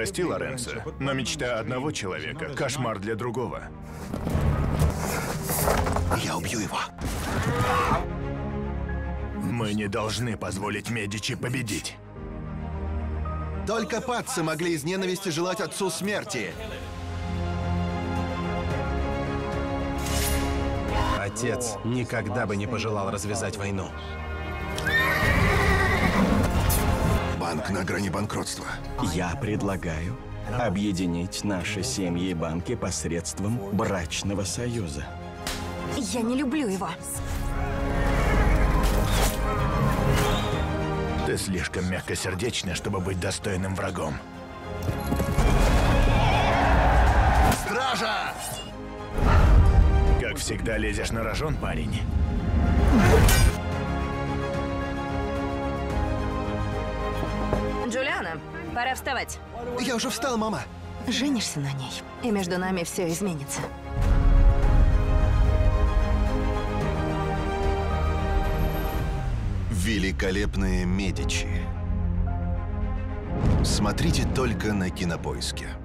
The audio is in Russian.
Прости, Лоренцо, но мечта одного человека — кошмар для другого. Я убью его. Мы не должны позволить Медичи победить. Только патцы могли из ненависти желать отцу смерти. Отец никогда бы не пожелал развязать войну. На грани банкротства. Я предлагаю объединить наши семьи и банки посредством брачного союза. Я не люблю его. Ты слишком мягкосердечна, чтобы быть достойным врагом. Стража! Как всегда, лезешь на рожон, парень. Джулиана, пора вставать. Я уже встал, мама. Женишься на ней, и между нами все изменится. Великолепные Медичи. Смотрите только на Кинопоиске.